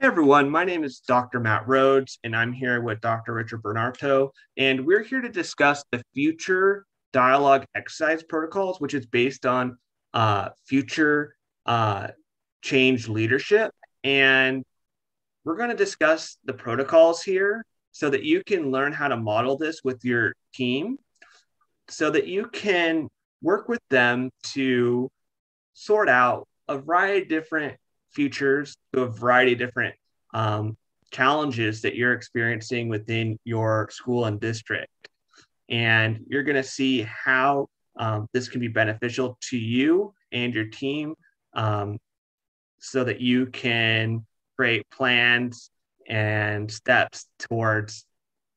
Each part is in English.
Hey everyone, my name is Dr. Matt Rhoads, and I'm here with Dr. Richard Bernato, and we're here to discuss the future dialogue exercise protocols, which is based on uh, future uh, change leadership. And we're going to discuss the protocols here so that you can learn how to model this with your team so that you can work with them to sort out a variety of different futures to a variety of different um, challenges that you're experiencing within your school and district. And you're going to see how um, this can be beneficial to you and your team um, so that you can create plans and steps towards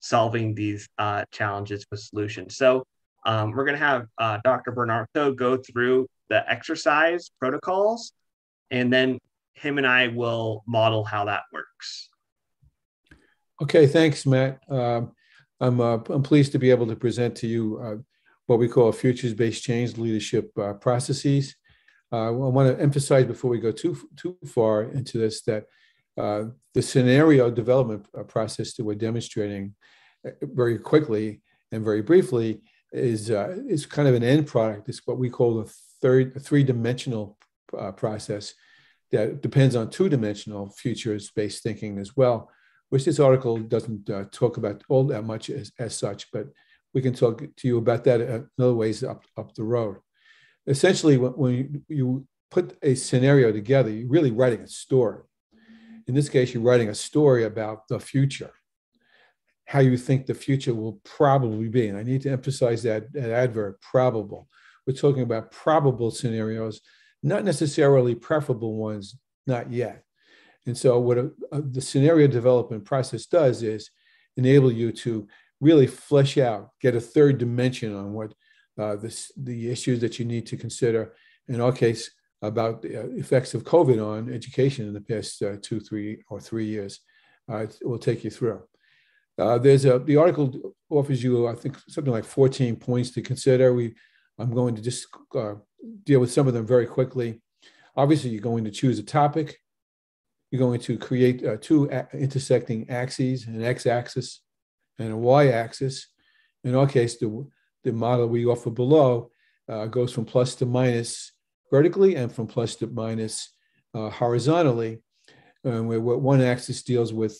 solving these uh, challenges with solutions. So um, we're going to have uh, Dr. Bernato go through the exercise protocols, and then him and I will model how that works. Okay, thanks, Matt. Uh, I'm, uh, I'm pleased to be able to present to you uh, what we call futures-based change leadership uh, processes. Uh, I want to emphasize before we go too, too far into this that uh, the scenario development process that we're demonstrating very quickly and very briefly is, is kind of an end product. It's what we call the third three-dimensional process that depends on two-dimensional futures-based thinking as well, which this article doesn't uh, talk about all that much as, as such, but we can talk to you about that in other ways up, up the road. Essentially, when, when you, you put a scenario together, you're really writing a story. In this case, you're writing a story about the future, how you think the future will probably be. And I need to emphasize that, that adverb, probable. We're talking about probable scenarios not necessarily preferable ones, not yet. And so, what a, a, the scenario development process does is enable you to really flesh out, get a third dimension on what uh, the issues that you need to consider. In our case, about the uh, effects of COVID on education in the past uh, two, three, or three years. Uh, it will take you through. Uh, there's a the article offers you, I think, something like 14 points to consider. We I'm going to just uh, deal with some of them very quickly. Obviously, you're going to choose a topic. You're going to create uh, two a- intersecting axes, an x-axis and a y-axis. In our case, the, the model we offer below uh, goes from plus to minus vertically and from plus to minus uh, horizontally, where one axis deals with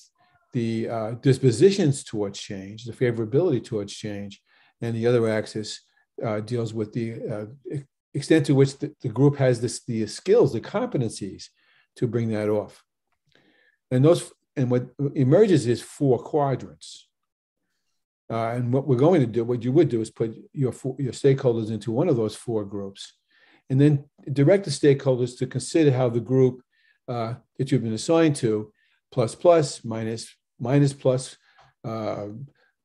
the uh, dispositions towards change, the favorability towards change, and the other axis uh, deals with the uh, extent to which the, the, group has this, the skills, the competencies to bring that off. And those and what emerges is four quadrants. Uh, and what we're going to do, what you would do is put your, your stakeholders into one of those four groups and then direct the stakeholders to consider how the group uh, that you've been assigned to, plus plus, minus, minus plus, uh,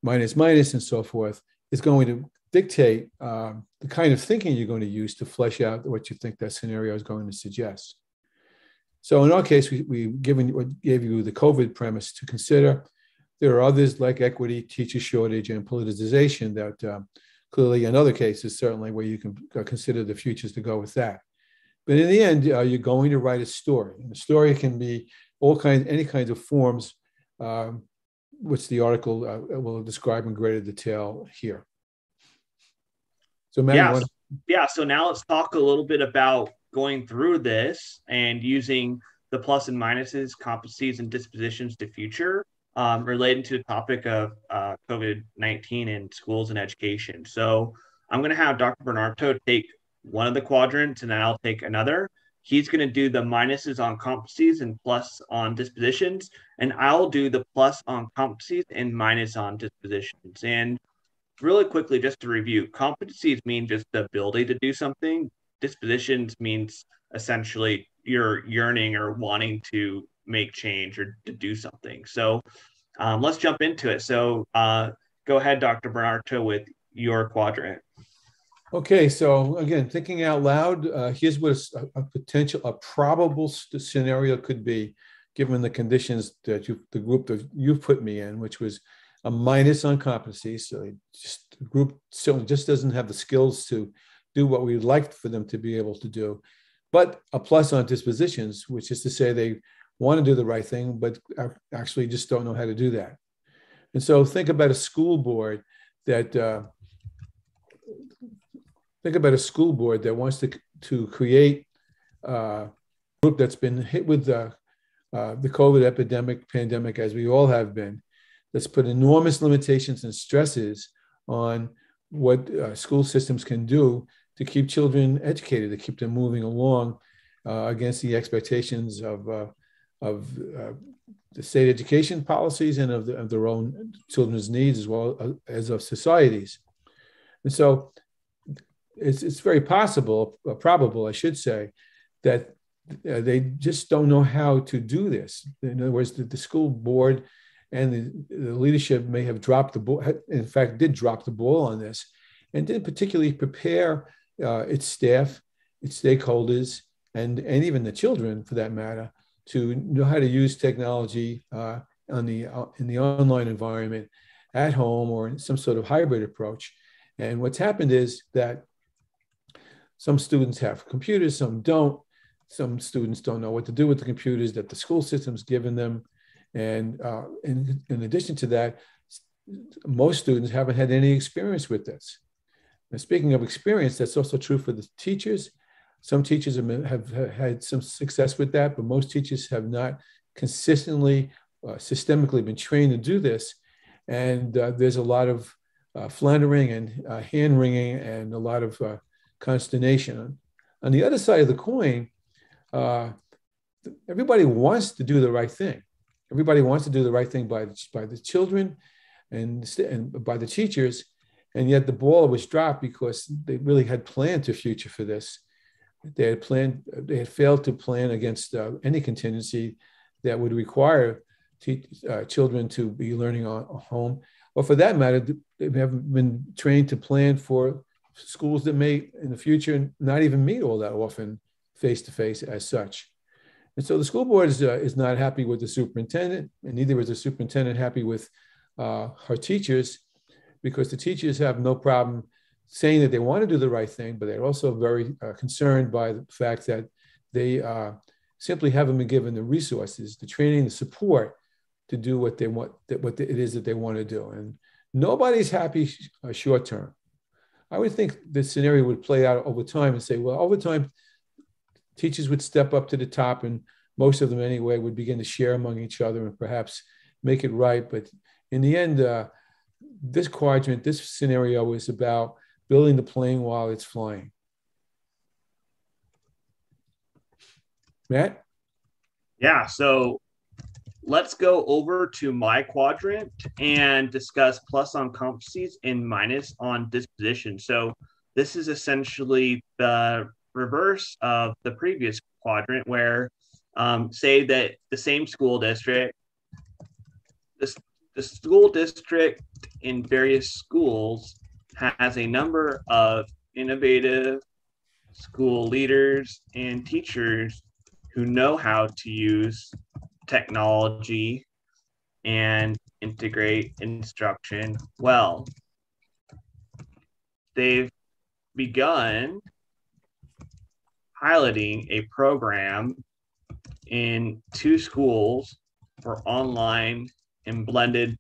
minus minus, and so forth, is going to dictate um, the kind of thinking you're going to use to flesh out what you think that scenario is going to suggest. So in our case, we, we've given gave you the COVID premise to consider. There are others like equity, teacher shortage, and politicization that um, clearly, in other cases, certainly where you can consider the futures to go with that. But in the end, uh, you're going to write a story. And the story can be all kinds, any kinds of forms, um, which the article uh, will describe in greater detail here. So, Matt, yeah, yeah. So now let's talk a little bit about going through this and using the plus and minuses, competencies, and dispositions to future um, related to the topic of uh, COVID 19 in schools and education. So, I'm going to have Dr. Bernato take one of the quadrants and then I'll take another. He's going to do the minuses on competencies and plus on dispositions, and I'll do the plus on competencies and minus on dispositions. And really quickly, just to review, competencies mean just the ability to do something. Dispositions means essentially you're yearning or wanting to make change or to do something. So um, let's jump into it. So uh, go ahead, Dr. Bernato, with your quadrant. Okay, so again, thinking out loud, uh, here's what a, a, potential, a probable scenario could be, given the conditions that you, the group that you've put me in, which was a minus on competency. So just group still just doesn't have the skills to do what we'd like for them to be able to do, but a plus on dispositions, which is to say they want to do the right thing, but actually just don't know how to do that. And so think about a school board that uh, think about a school board that wants to to create a group that's been hit with the uh, the COVID epidemic, pandemic, as we all have been, that's put enormous limitations and stresses on what uh, school systems can do to keep children educated, to keep them moving along uh, against the expectations of uh, of uh, the state education policies and of, the, of, their own children's needs as well as of societies. And so it's, it's very possible, uh, probable, I should say, that uh, they just don't know how to do this. In other words, the, the school board and the, the, leadership may have dropped the ball, in fact, did drop the ball on this, and didn't particularly prepare uh, its staff, its stakeholders, and, and even the children for that matter to know how to use technology uh, on the uh, in the online environment at home or in some sort of hybrid approach. And what's happened is that some students have computers, some don't. Some students don't know what to do with the computers that the school system's given them. And uh, in, in addition to that, most students haven't had any experience with this. Now, speaking of experience, that's also true for the teachers some teachers have, have, had some success with that, but most teachers have not consistently, uh, systemically been trained to do this. And uh, there's a lot of uh, floundering and uh, hand wringing and a lot of uh, consternation. On the other side of the coin, uh, everybody wants to do the right thing. Everybody wants to do the right thing by, by the children and, and by the teachers. And yet the ball was dropped because they really had planned a future for this they had planned, they had failed to plan against uh, any contingency that would require te- uh, children to be learning on home, or for that matter, they haven't been trained to plan for schools that may in the future not even meet all that often face to face as such. And so the school board is, uh, is not happy with the superintendent, and neither is the superintendent happy with uh, her teachers, because the teachers have no problem saying that they want to do the right thing, but they're also very uh, concerned by the fact that they uh, simply haven't been given the resources, the training, the support to do what they want, that what it is that they want to do. And nobody's happy uh, short term. I would think the scenario would play out over time and say, well, over time, teachers would step up to the top, and most of them anyway would begin to share among each other and perhaps make it right. But in the end, uh, this quadrant, this scenario is about building the plane while it's flying. Matt? Yeah, so let's go over to my quadrant and discuss plus on competencies and minus on disposition. So this is essentially the reverse of the previous quadrant where um, say that the same school district, the, the school district in various schools has a number of innovative school leaders and teachers who know how to use technology and integrate instruction well. They've begun piloting a program in two schools for online and blended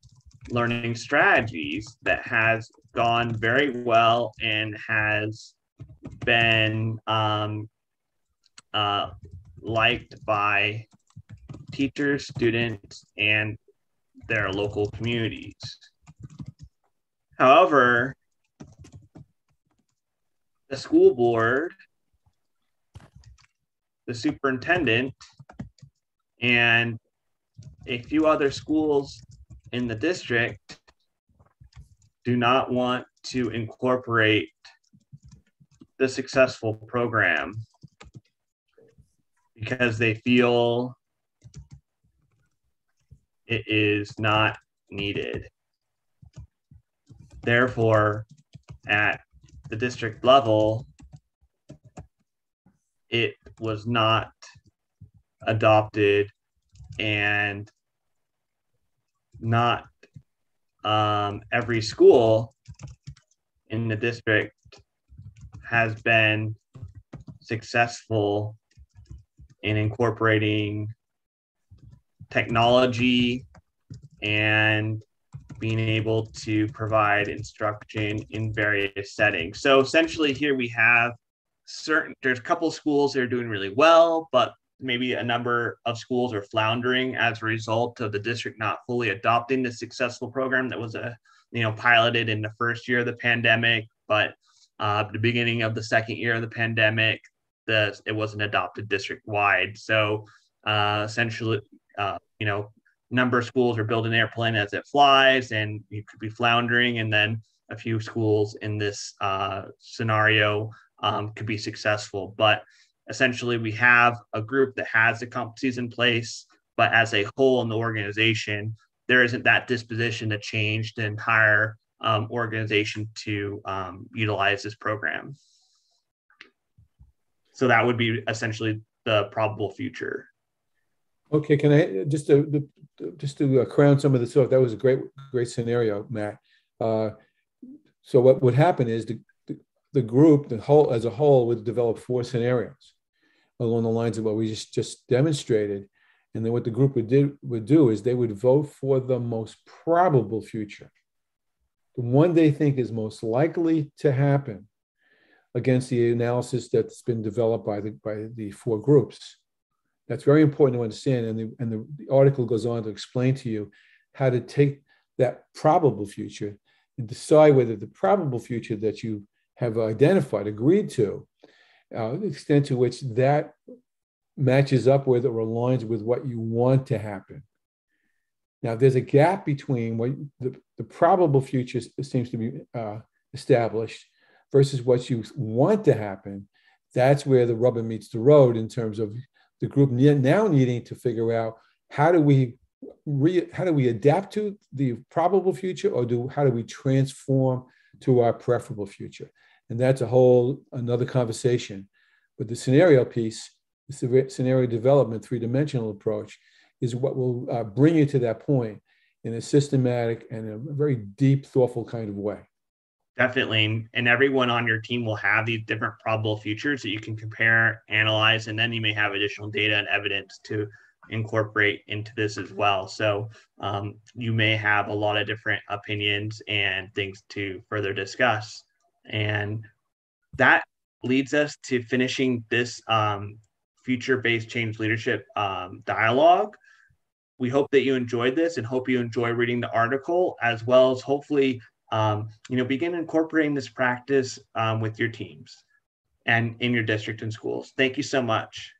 learning strategies that has gone very well and has been um, uh, liked by teachers, students, and their local communities. However, the school board, the superintendent, and a few other schools in the district do not want to incorporate the successful program because they feel it is not needed. Therefore, at the district level, it was not adopted and not um, every school in the district has been successful in incorporating technology, and being able to provide instruction in various settings. So essentially, here we have certain, there's a couple schools that are doing really well, but maybe a number of schools are floundering as a result of the district not fully adopting the successful program that was a uh, you know piloted in the first year of the pandemic but uh, the beginning of the second year of the pandemic the it wasn't adopted district wide so uh, essentially uh, you know number of schools are building airplane as it flies and you could be floundering. And then a few schools in this uh, scenario um, could be successful but essentially we have a group that has the competencies in place, but as a whole in the organization, there isn't that disposition to change the entire um, organization to um, utilize this program. So that would be essentially the probable future. Okay, can I just to just to uh, crown some of this off? That was a great great scenario, Matt. Uh, so what would happen is the, the, group, the whole as a whole, would develop four scenarios along the lines of what we just, just demonstrated. And then what the group would do, would do is they would vote for the most probable future, the one they think is most likely to happen against the analysis that's been developed by the, by the four groups. That's very important to understand. And, the, and the, the article goes on to explain to you how to take that probable future and decide whether the probable future that you have identified, agreed to, uh, the extent to which that matches up with or aligns with what you want to happen. Now, there's a gap between what the, the probable future seems to be uh, established versus what you want to happen. That's where the rubber meets the road in terms of the group now needing to figure out how do we re, how do we adapt to the probable future or do how do we transform to our preferable future and that's a whole another conversation. But the scenario piece, the scenario development, three-dimensional approach, is what will uh, bring you to that point in a systematic and a very deep, thoughtful kind of way. Definitely. And everyone on your team will have these different probable futures that you can compare, analyze, and then you may have additional data and evidence to incorporate into this as well. So um, you may have a lot of different opinions and things to further discuss. And that leads us to finishing this um, future based change leadership um, dialogue. We hope that you enjoyed this and hope you enjoy reading the article as well as hopefully um, you know begin incorporating this practice um, with your teams and in your district and schools. Thank you so much.